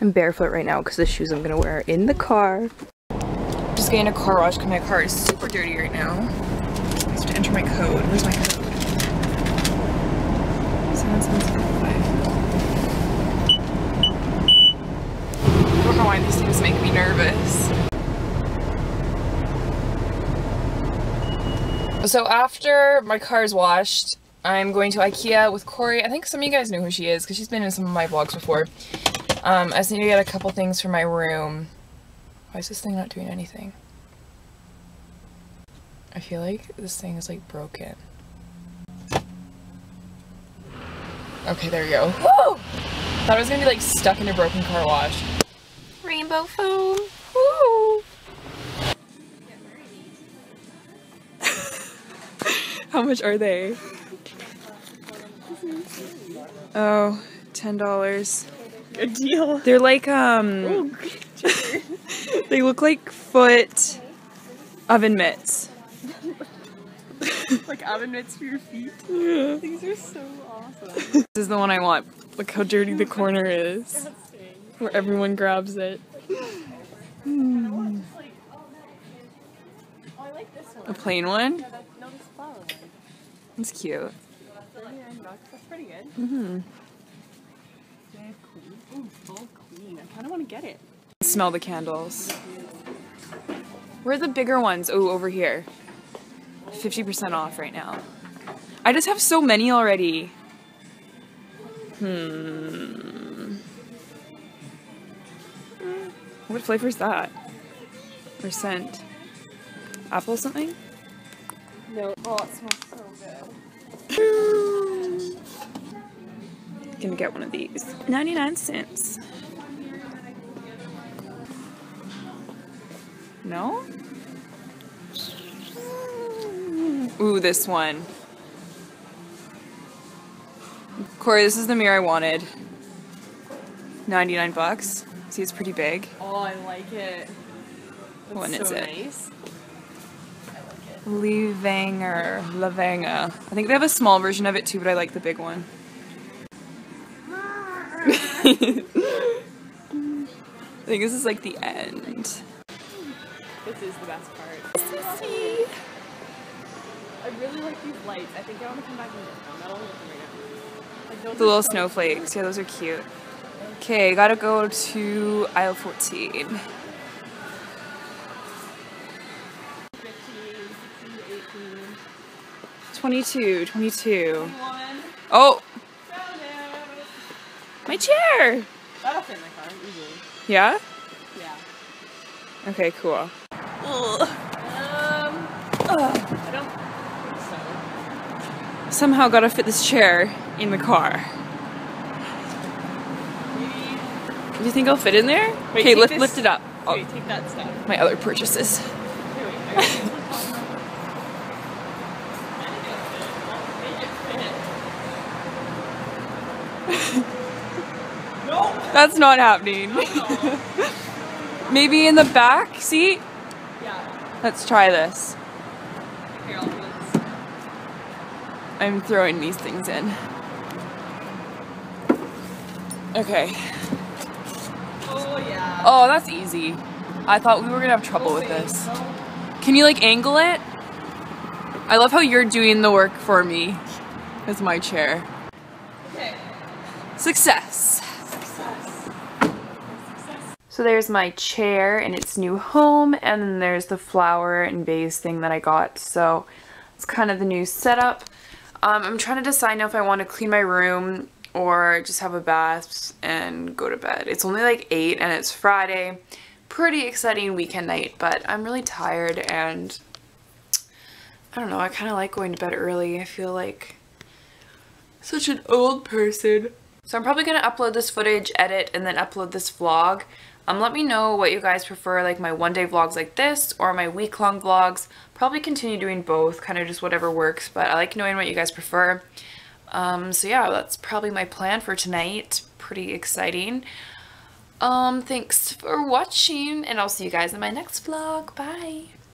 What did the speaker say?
I'm barefoot right now because the shoes I'm gonna wear are in the car. Just getting a car wash because my car is super dirty right now. I have to enter my code. Where's my code? 7775. I don't know why these things make me nervous. So after my car is washed, I'm going to Ikea with Corey. I think some of you guys know who she is because she's been in some of my vlogs before. Um, I just need to get a couple things for my room. Why is this thing not doing anything? I feel like this thing is like broken. Okay, there you go. Woo! Thought I was gonna be like stuck in a broken car wash. Rainbow foam. Woo! How much are they? Oh, ten dollars. Good deal. They're like um they look like foot oven mitts. like oven mitts for your feet. These are so awesome. This is the one I want. Look how dirty the corner is. Where everyone grabs it. I like this one. A plain one? No, this flower one. It's cute. That's pretty good. hmm Ooh, full. I kind of want to get it. Smell the candles. Where are the bigger ones? Oh, over here. 50% off right now. I just have so many already. Hmm. What flavor is that? Or scent? Apple something? No. Oh, it smells so good. Gonna get one of these. 99 cents. No? Ooh, this one. Corey, this is the mirror I wanted. 99 bucks. See, it's pretty big. Oh, I like it. That's What so is it? nice. I like it. Levanger. Lavanga. I think they have a small version of it too, but I like the big one. I think this is like the end. This is the best part. I really like these lights. I think I want to come back and get them. I don't want them right now. Like, The little snowflakes. Yeah, those are cute. Okay, gotta go to aisle 14. 15, 16, 18, 22, 22. 21. Oh. My chair! That'll fit in my car easily. Yeah? Yeah. Okay, cool. Um, I don't think so. Somehow gotta fit this chair in the car. Maybe. Do you think I'll fit in there? Wait, Okay, lift, this- lift it up. Wait, take that stuff. my other purchases. Here, wait. I gotta- Make it fit. No! That's not happening. Maybe in the back seat? Yeah. Let's try this. Here, I'll do this. I'm throwing these things in. Okay. Oh, yeah. Oh, that's easy. I thought we were gonna have trouble with this. Can you like angle it? I love how you're doing the work for me. It's my chair. Okay. Success. So there's my chair in its new home, and then there's the flower and vase thing that I got. So it's kind of the new setup. Um, I'm trying to decide now if I want to clean my room or just have a bath and go to bed. It's only like 8 and it's Friday. Pretty exciting weekend night, but I'm really tired and I don't know, I kind of like going to bed early. I feel like such an old person. So I'm probably going to upload this footage, edit, and then upload this vlog. Um, let me know what you guys prefer, like my one day vlogs like this or my week long vlogs. Probably continue doing both, kind of just whatever works, but I like knowing what you guys prefer. Um, so yeah, that's probably my plan for tonight. Pretty exciting. Um, thanks for watching, and I'll see you guys in my next vlog. Bye!